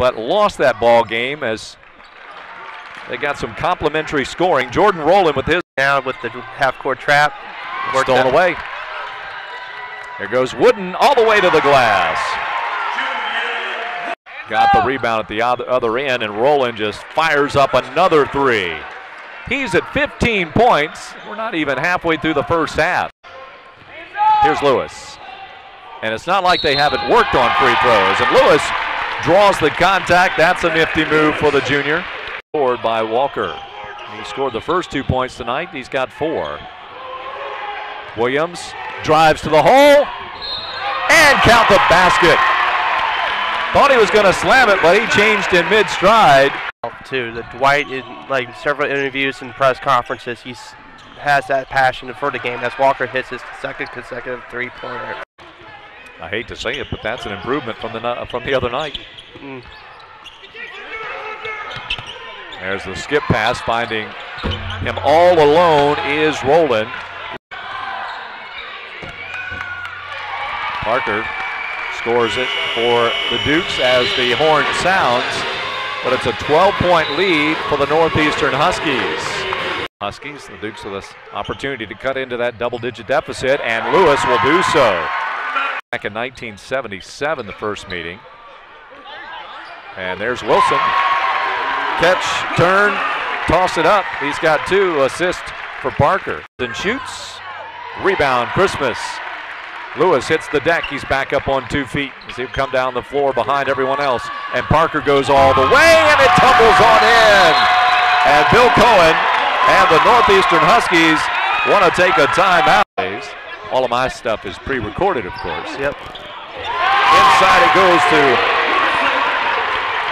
but lost that ball game as they got some complimentary scoring. Jordan Roland with his Now with the half-court trap. stolen out. away. There goes Wooden all the way to the glass. Got the rebound at the oth- other end, and Roland just fires up another three. He's at 15 points. We're not even halfway through the first half. Here's Lewis. And it's not like they haven't worked on free throws. And Lewis draws the contact. That's a nifty move for the junior. Scored by Walker. He scored the first two points tonight. He's got four. Williams drives to the hole and count the basket. Thought he was going to slam it, but he changed in mid stride. too. The Dwight in like several interviews and press conferences, he's has that passion for the game as Walker hits his second consecutive three-pointer. I hate to say it, but that's an improvement from the from the other night. Mm. There's the skip pass, finding him all alone is Roland. Parker scores it for the Dukes as the horn sounds, but it's a 12-point lead for the Northeastern Huskies. Huskies, the Dukes with this opportunity to cut into that double-digit deficit, and Lewis will do so. Back in 1977, the first meeting. And there's Wilson. Catch, turn, toss it up. He's got two assists for Parker. Then shoots. Rebound, Christmas. Lewis hits the deck. He's back up on two feet as he come down the floor behind everyone else. And Parker goes all the way and it tumbles on in. And Bill Coen and the Northeastern Huskies want to take a timeout. All of my stuff is pre-recorded, of course. Yep. Inside it goes to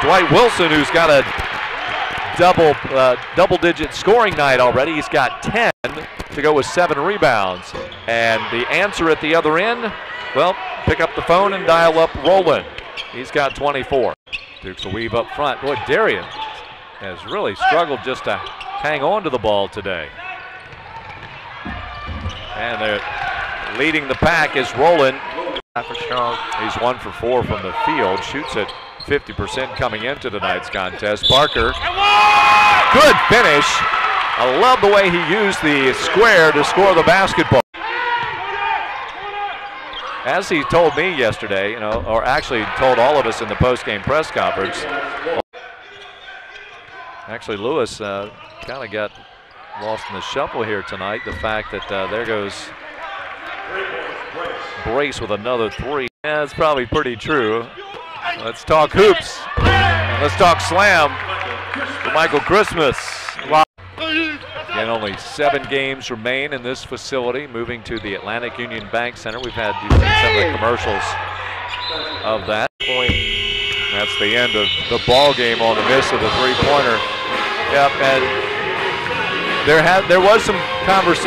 Dwight Wilson, who's got a double uh, double-digit scoring night already. He's got 10 to go with seven rebounds. And the answer at the other end, well, pick up the phone and dial up Roland. He's got 24. Dukes will weave up front. Boy, Darian has really struggled just to hang on to the ball today. And they're leading the pack is Roland. He's one for four from the field. Shoots at 50% coming into tonight's contest. Parker, good finish. I love the way he used the square to score the basketball. As he told me yesterday, you know, or actually told all of us in the post-game press conference. Actually, Lewis uh, kind of got lost in the shuffle here tonight. The fact that uh, there goes Brace with another three. Yeah, that's probably pretty true. Let's talk hoops. Let's talk slam Michael Christmas. And only seven games remain in this facility. Moving to the Atlantic Union Bank Center. We've had some of the commercials of that point. That's the end of the ball game on the miss of the three-pointer. Yep, and there had there was some conversation.